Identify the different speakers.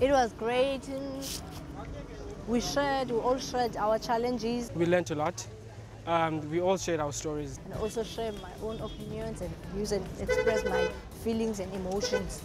Speaker 1: It was great. We shared, we all shared our challenges.
Speaker 2: We learned a lot. Um, we all shared our stories.
Speaker 1: And also share my own opinions and views and express my feelings and emotions.